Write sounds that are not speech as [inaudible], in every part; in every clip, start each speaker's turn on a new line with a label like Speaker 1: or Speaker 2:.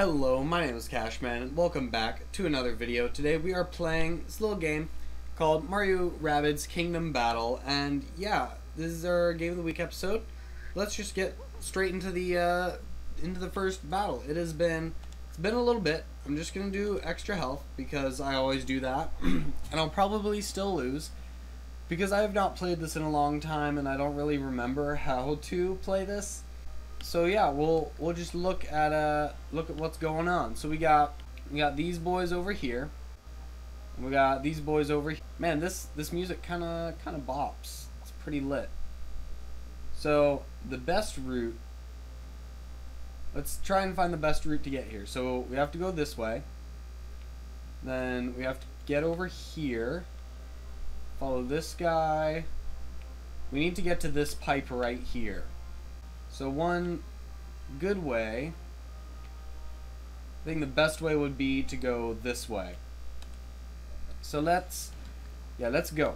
Speaker 1: Hello, my name is Cashman, and welcome back to another video. Today we are playing this little game called Mario Rabbids Kingdom Battle, and yeah, this is our Game of the Week episode. Let's just get straight into the uh, into the first battle. It has been it's been a little bit. I'm just gonna do extra health because I always do that, [clears throat] and I'll probably still lose because I have not played this in a long time, and I don't really remember how to play this so yeah, we'll we'll just look at uh look at what's going on. So we got we got these boys over here. We got these boys over here. Man, this this music kind of kind of bops. It's pretty lit. So the best route. Let's try and find the best route to get here. So we have to go this way. Then we have to get over here. Follow this guy. We need to get to this pipe right here. So one good way, I think the best way would be to go this way. So let's, yeah, let's go.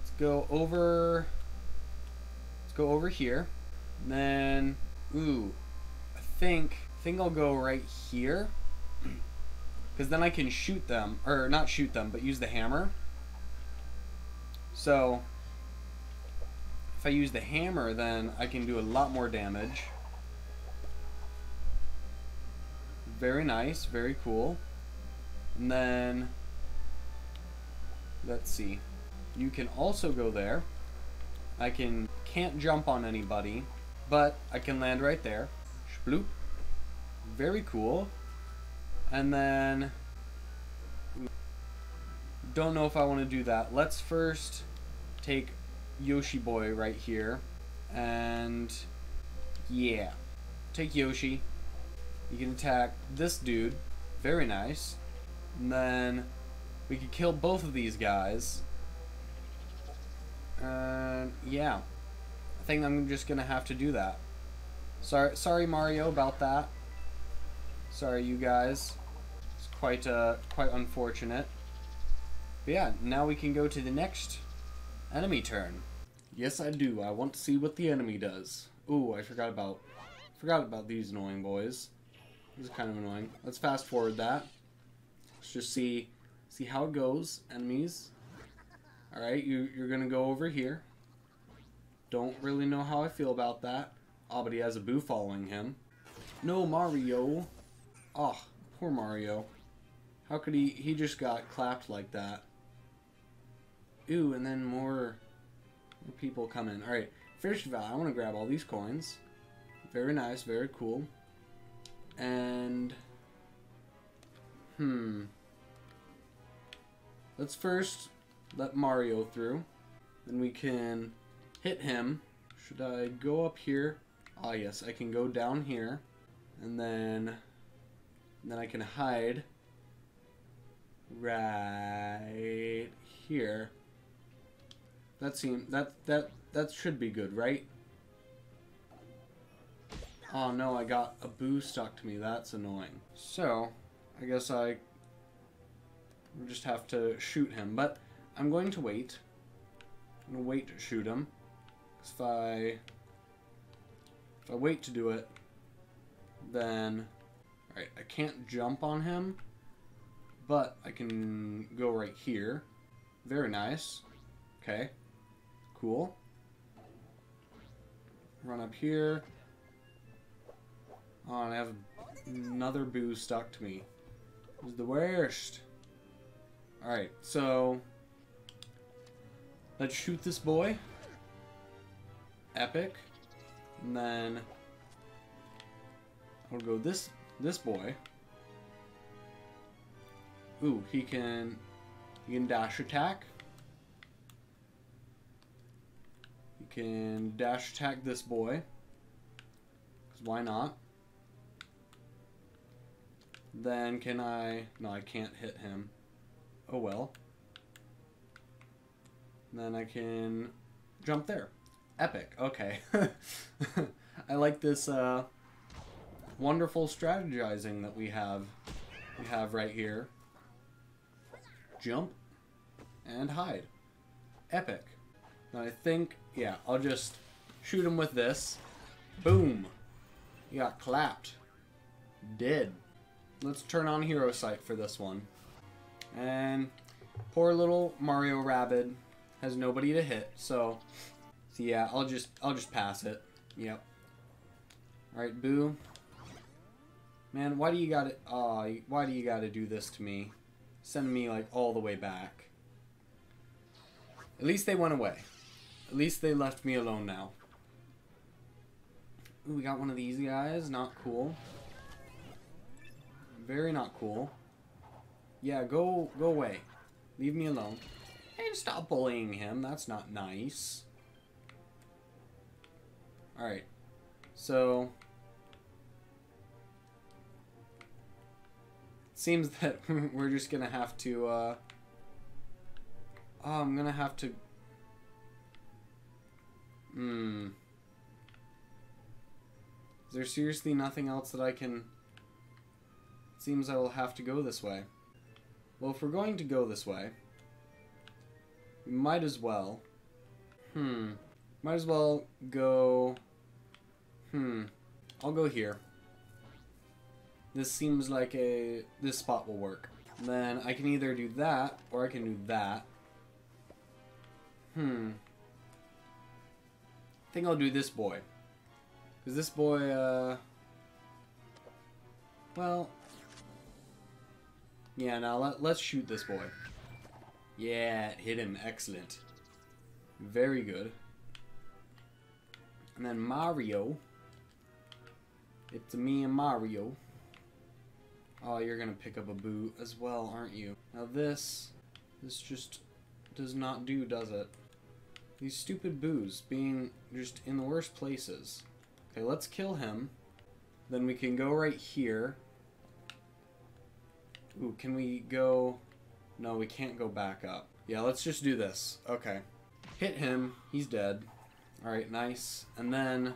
Speaker 1: Let's go over, let's go over here. And then, ooh, I think, I think I'll go right here. [clears throat] Because then I can shoot them, or not shoot them, but use the hammer. So, if I use the hammer, then I can do a lot more damage. Very nice, very cool. And then, let's see. You can also go there. I can can't jump on anybody, but I can land right there. Sploop. Very cool. And then, don't know if I want to do that. Let's first take Yoshi boy right here. And yeah. Take Yoshi. You can attack this dude. Very nice. And then we could kill both of these guys. And yeah. I think I'm just gonna have to do that. Sorry sorry Mario about that. Sorry you guys. It's quite uh quite unfortunate. But yeah, now we can go to the next enemy turn. Yes, I do. I want to see what the enemy does. Ooh, I forgot about forgot about these annoying boys. This is kind of annoying. Let's fast forward that. Let's just see see how it goes. Enemies. Alright, you, you're to go over here. Don't really know how I feel about that. Oh, but he has a boo following him. No, Mario. Oh, poor Mario. How could he... He just got clapped like that. Ooh, and then more people come in. Alright, Fish Valley. I want to grab all these coins. Very nice, very cool. And... Hmm. Let's first let Mario through. Then we can hit him. Should I go up here? Ah, yes, I can go down here. And then... And then I can hide right here. That seem that that that should be good, right? Oh no, I got a boo stuck to me. That's annoying. So, I guess I just have to shoot him. But I'm going to wait. I'm to wait to shoot him. If I if I wait to do it, then right, I can't jump on him, but I can go right here. Very nice. Okay. Cool. Run up here. Oh, and I have another boo stuck to me. This is the worst. Alright, so... Let's shoot this boy. Epic. And then... I'll go this this boy. Ooh, he can... He can dash attack. Can dash attack this boy. Because why not? Then can I... No, I can't hit him. Oh well. Then I can jump there. Epic. Okay. [laughs] I like this uh, wonderful strategizing that we have we have right here. Jump and hide. Epic. Now I think, yeah, I'll just shoot him with this. Boom. He got clapped. Dead. Let's turn on Hero Sight for this one. And poor little Mario Rabbid has nobody to hit, so, so yeah, I'll just I'll just pass it. Yep. Alright, Boo. Man, why do you gotta uh why do you gotta do this to me? Send me like all the way back. At least they went away. At least they left me alone now. Ooh, we got one of these guys. Not cool. Very not cool. Yeah, go go away. Leave me alone. And stop bullying him. That's not nice. Alright. So... Seems [laughs] that we're just gonna have to, uh... Oh, I'm gonna have to... Hmm... Is there seriously nothing else that I can... Seems I will have to go this way. Well, if we're going to go this way, we might as well... Hmm. Might as well go... Hmm. I'll go here. This seems like a... This spot will work. Then I can either do that, or I can do that. Hmm. I think I'll do this boy. Because this boy, uh... Well... Yeah, now let, let's shoot this boy. Yeah, hit him. Excellent. Very good. And then Mario. It's me and Mario. Oh, you're gonna pick up a boot as well, aren't you? Now this, this just does not do, does it? These stupid boos being just in the worst places. Okay, let's kill him. Then we can go right here. Ooh, can we go... No, we can't go back up. Yeah, let's just do this. Okay. Hit him. He's dead. Alright, nice. And then...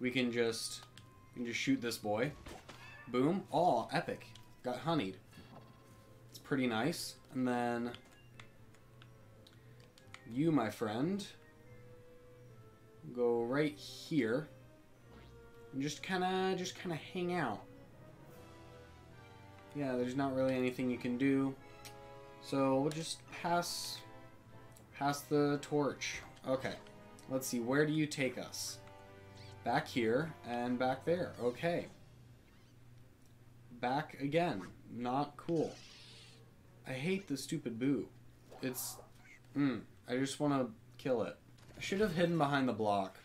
Speaker 1: We can just... We can just shoot this boy. Boom. Oh, epic. Got honeyed. It's pretty nice. And then... You, my friend go right here and just kind of just kind of hang out. Yeah, there's not really anything you can do. So we'll just pass pass the torch. Okay. Let's see, where do you take us? Back here and back there. Okay. Back again. Not cool. I hate the stupid boo. It's... Mm, I just want to kill it. I should have hidden behind the block.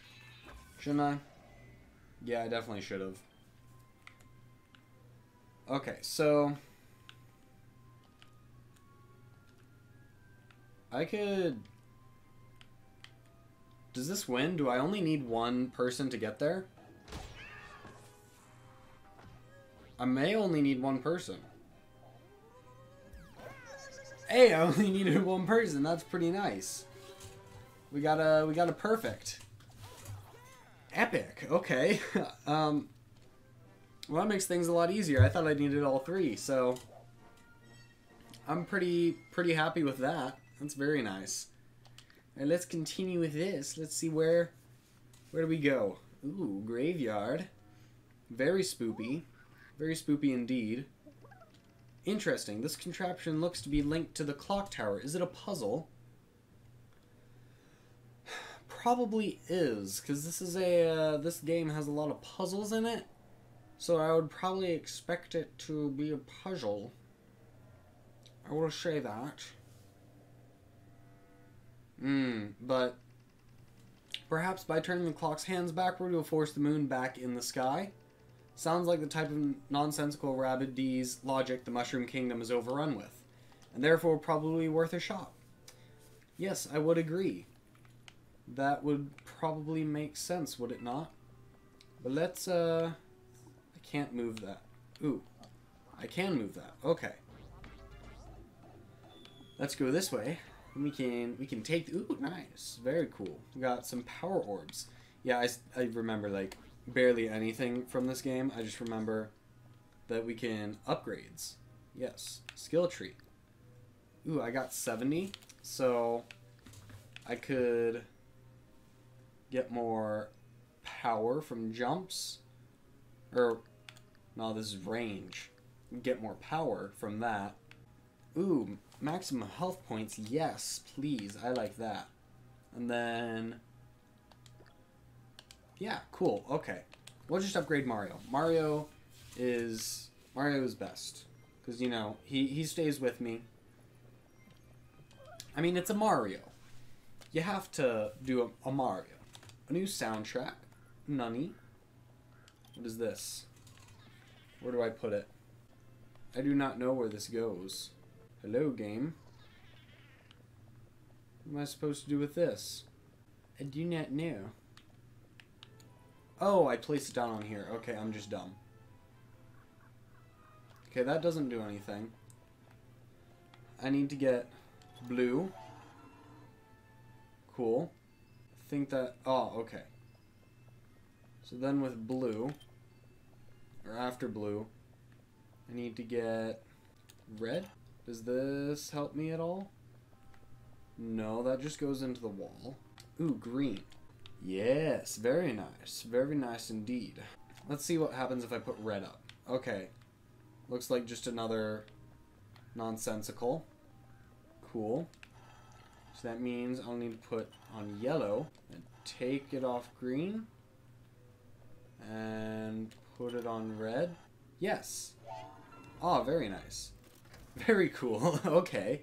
Speaker 1: Shouldn't I? Yeah, I definitely should have. Okay, so... I could... Does this win? Do I only need one person to get there? I may only need one person. Hey, I only [laughs] needed one person. That's pretty nice. We got a we got a perfect. Epic. Okay. [laughs] um. Well, that makes things a lot easier. I thought I needed all three, so I'm pretty pretty happy with that. That's very nice. And let's continue with this. Let's see where where do we go? Ooh, graveyard. Very spoopy. Very spoopy indeed. Interesting. This contraption looks to be linked to the clock tower. Is it a puzzle? [sighs] probably is because this is a uh, this game has a lot of puzzles in it, so I would probably expect it to be a puzzle. I will say that. Hmm, but perhaps by turning the clock's hands backward, you'll force the moon back in the sky. Sounds like the type of nonsensical rabid D's logic the Mushroom Kingdom is overrun with, and therefore probably worth a shot. Yes, I would agree that would probably make sense, would it not? But let's, uh, I can't move that. Ooh, I can move that. Okay. Let's go this way. We can, we can take, ooh, nice. Very cool. We got some power orbs. Yeah, I, I remember, like, barely anything from this game. I just remember that we can upgrades. Yes. Skill tree. Ooh, I got 70. So, I could get more power from jumps. Or, no, this is range. Get more power from that. Ooh, maximum health points. Yes, please. I like that. And then... Yeah, cool. Okay. We'll just upgrade Mario. Mario is... Mario is best. Because, you know, he, he stays with me. I mean, it's a Mario. You have to do a, a Mario. A new soundtrack. Nunny. What is this? Where do I put it? I do not know where this goes. Hello, game. What am I supposed to do with this? I do not know. Oh, I placed it down on here. Okay, I'm just dumb. Okay, that doesn't do anything. I need to get blue. Cool. I think that... Oh, okay. So then with blue, or after blue, I need to get red. Does this help me at all? No, that just goes into the wall. Ooh, green. Yes, very nice. Very nice indeed. Let's see what happens if I put red up. Okay. Looks like just another nonsensical. Cool. So that means I'll need to put on yellow and take it off green and put it on red. Yes. Oh, very nice. Very cool. [laughs] okay.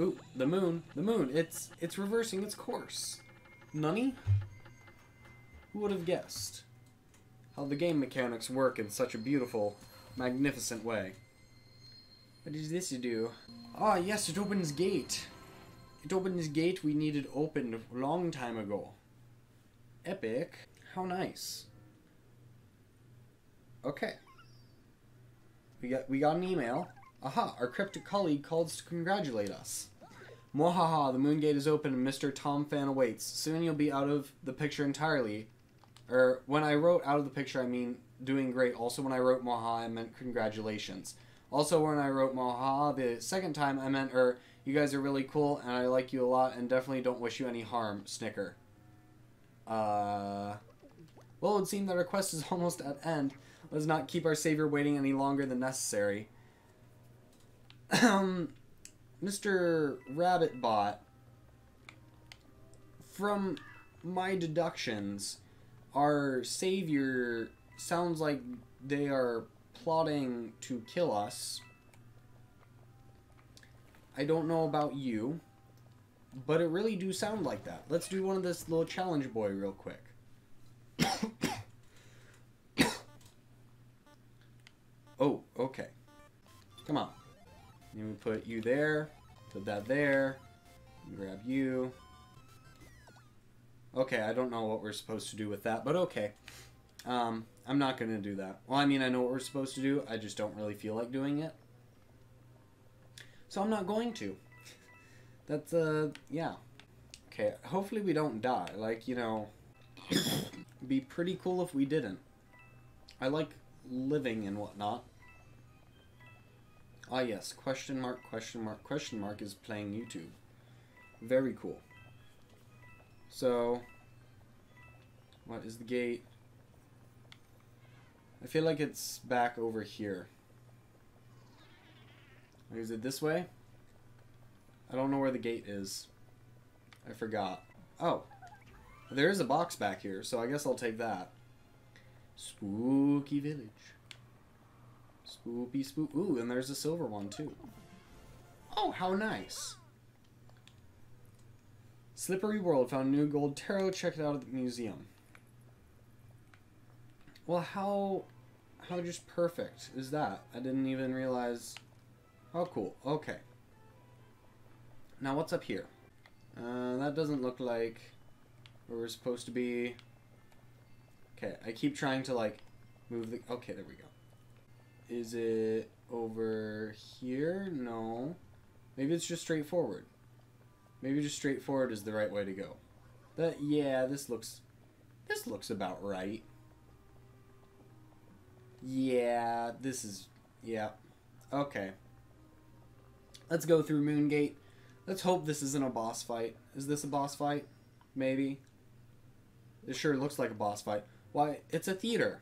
Speaker 1: Ooh, the moon. The moon. It's it's reversing its course. Nunny? Who would have guessed? How the game mechanics work in such a beautiful, magnificent way. What is this to do? Ah, yes, it opens gate. It opens gate we needed opened a long time ago. Epic. How nice. Okay. We got we got an email. Aha, our cryptic colleague calls to congratulate us. Mwahaha, the moon gate is open and Mr. Tom Fan awaits. Soon you'll be out of the picture entirely. Or when I wrote out of the picture, I mean doing great. Also, when I wrote Maha, I meant congratulations. Also, when I wrote Maha the second time, I meant, er, you guys are really cool and I like you a lot and definitely don't wish you any harm, Snicker. Uh. Well, it would seem that our quest is [laughs] almost at end. Let's not keep our savior waiting any longer than necessary. Um, Mr. Rabbitbot, from my deductions, our savior sounds like they are plotting to kill us. I don't know about you, but it really do sound like that. Let's do one of this little challenge boy real quick. [coughs] oh, okay. Come on. And we put you there, put that there, grab you. Okay, I don't know what we're supposed to do with that, but okay. Um, I'm not going to do that. Well, I mean, I know what we're supposed to do, I just don't really feel like doing it. So I'm not going to. That's, uh, yeah. Okay, hopefully we don't die. Like, you know, [coughs] be pretty cool if we didn't. I like living and whatnot. Ah yes, question mark, question mark, question mark is playing YouTube. Very cool. So, what is the gate? I feel like it's back over here. Is it this way? I don't know where the gate is. I forgot. Oh. There is a box back here, so I guess I'll take that. Spooky Village. Spoopy spoop. Ooh, and there's a silver one too. Oh, how nice. Slippery World found new gold tarot. Check it out at the museum. Well, how how just perfect is that? I didn't even realize. Oh, cool. Okay. Now, what's up here? Uh, that doesn't look like where we're supposed to be. Okay, I keep trying to, like, move the... Okay, there we go. Is it over here? No. Maybe it's just straightforward. Maybe just straightforward is the right way to go. But yeah, this looks this looks about right. Yeah, this is yeah. Okay. Let's go through Moongate. Let's hope this isn't a boss fight. Is this a boss fight? Maybe. It sure looks like a boss fight. Why, it's a theater.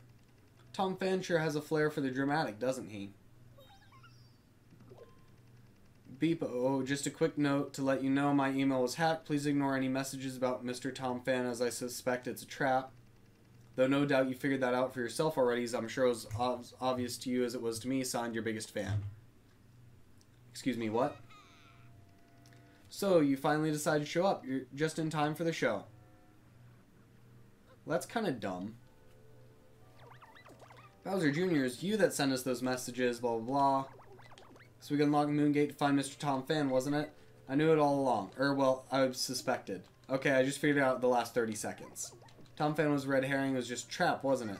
Speaker 1: Tom Fan sure has a flair for the dramatic, doesn't he? Beep. Oh, just a quick note to let you know my email was hacked. Please ignore any messages about Mr. Tom Fan as I suspect it's a trap. Though no doubt you figured that out for yourself already, as I'm sure it was ob- obvious to you as it was to me, signed your biggest fan. Excuse me, what? So, you finally decided to show up. You're just in time for the show. Well, that's kind of dumb. Bowser Jr., is you that sent us those messages, blah, blah, blah. So we can unlock Moongate to find Mr. Tom Fan, wasn't it? I knew it all along. Or, well, I suspected. Okay, I just figured out the last 30 seconds. Tom Fan was red herring, was just trap, wasn't it?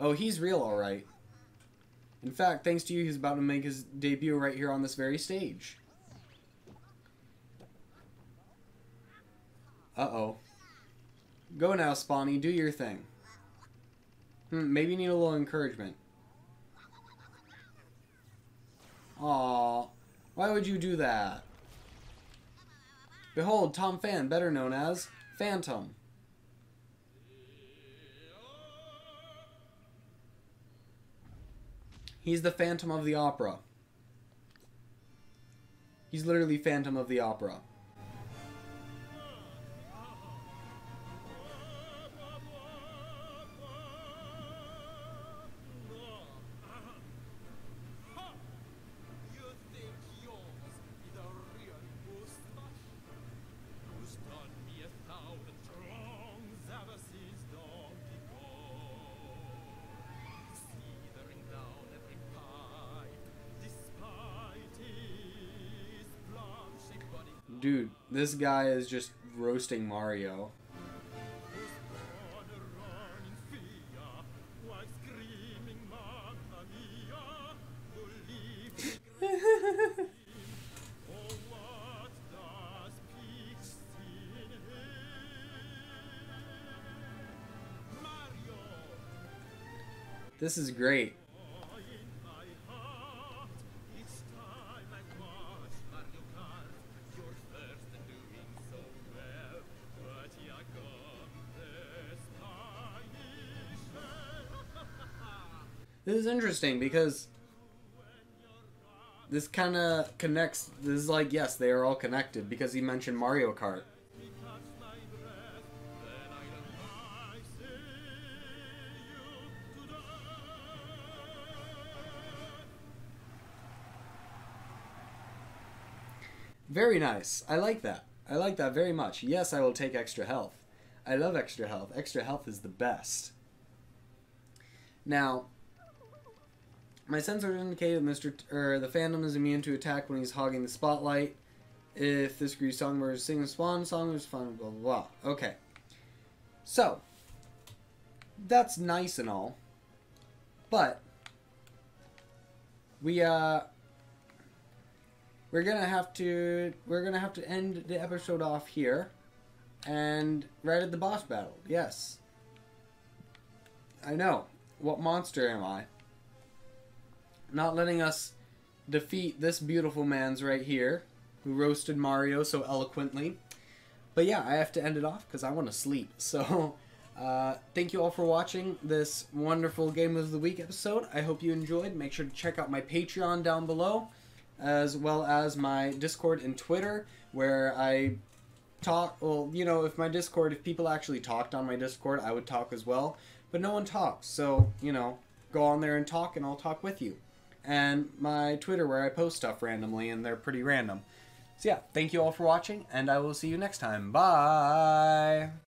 Speaker 1: Oh, he's real, alright. In fact, thanks to you, he's about to make his debut right here on this very stage. Uh-oh. Go now, Spawny, do your thing. Hmm, maybe you need a little encouragement. Aw, why would you do that? Behold, Tom Fan, better known as Phantom. He's the Phantom of the Opera. He's literally Phantom of the Opera. Dude, this guy is just roasting Mario. [laughs] this is
Speaker 2: to This
Speaker 1: is interesting because this kind of connects. This is like, yes, they are all connected because he mentioned Mario Kart. Very nice. I like that. I like that very much. Yes, I will take extra health. I love extra health. Extra health is the best. Now, my sensors indicate Mr. T- or the Phantom is immune to attack when he's hogging the spotlight. If this agrees songbird is singing swan song, there's fun, blah, blah, blah. Okay. So, that's nice and all. But, we, uh, we're gonna have to we're gonna have to end the episode off here and right at the boss battle yes i know what monster am i not letting us defeat this beautiful man's right here who roasted mario so eloquently but yeah i have to end it off because i want to sleep [laughs] so uh, thank you all for watching this wonderful game of the week episode i hope you enjoyed make sure to check out my patreon down below as well as my Discord and Twitter, where I talk. Well, you know, if my Discord, if people actually talked on my Discord, I would talk as well. But no one talks, so you know, go on there and talk, and I'll talk with you. And my Twitter, where I post stuff randomly, and they're pretty random. So yeah, thank you all for watching, and I will see you next time. Bye.